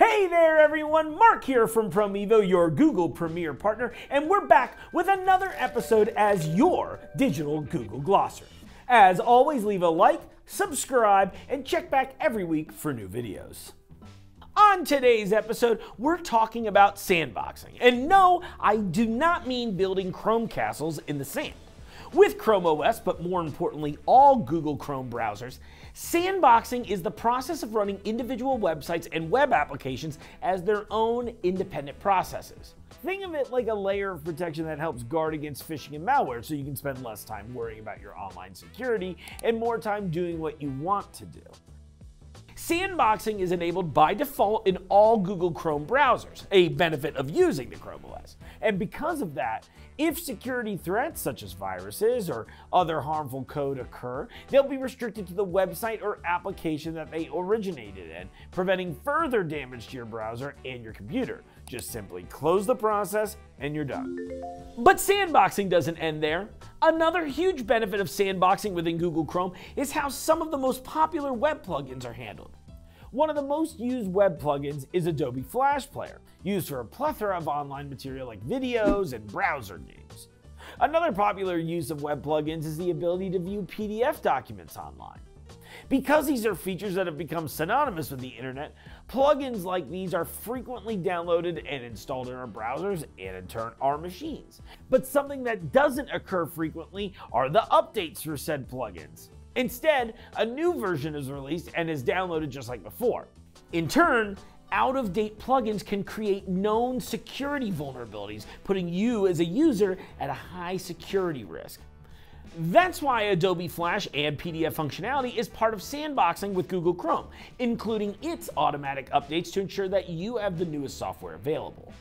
Hey there, everyone. Mark here from Promevo, your Google Premier partner, and we're back with another episode as your digital Google Glossary. As always, leave a like, subscribe, and check back every week for new videos. On today's episode, we're talking about sandboxing. And no, I do not mean building Chrome castles in the sand. With Chrome OS, but more importantly, all Google Chrome browsers, sandboxing is the process of running individual websites and web applications as their own independent processes. Think of it like a layer of protection that helps guard against phishing and malware so you can spend less time worrying about your online security and more time doing what you want to do. Sandboxing is enabled by default in all Google Chrome browsers, a benefit of using the Chrome OS. And because of that, if security threats such as viruses or other harmful code occur, they'll be restricted to the website or application that they originated in, preventing further damage to your browser and your computer. Just simply close the process and you're done. But sandboxing doesn't end there. Another huge benefit of sandboxing within Google Chrome is how some of the most popular web plugins are handled. One of the most used web plugins is Adobe Flash Player, used for a plethora of online material like videos and browser games. Another popular use of web plugins is the ability to view PDF documents online. Because these are features that have become synonymous with the internet, plugins like these are frequently downloaded and installed in our browsers and in turn our machines. But something that doesn't occur frequently are the updates for said plugins. Instead, a new version is released and is downloaded just like before. In turn, out of date plugins can create known security vulnerabilities, putting you as a user at a high security risk. That's why Adobe Flash and PDF functionality is part of sandboxing with Google Chrome, including its automatic updates to ensure that you have the newest software available.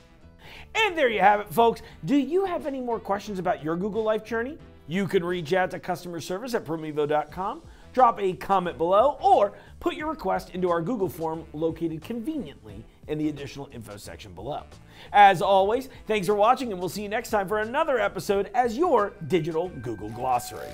And there you have it, folks. Do you have any more questions about your Google Life journey? You can reach out to customer service at promevo.com, drop a comment below, or put your request into our Google form located conveniently in the additional info section below. As always, thanks for watching, and we'll see you next time for another episode as your digital Google Glossary.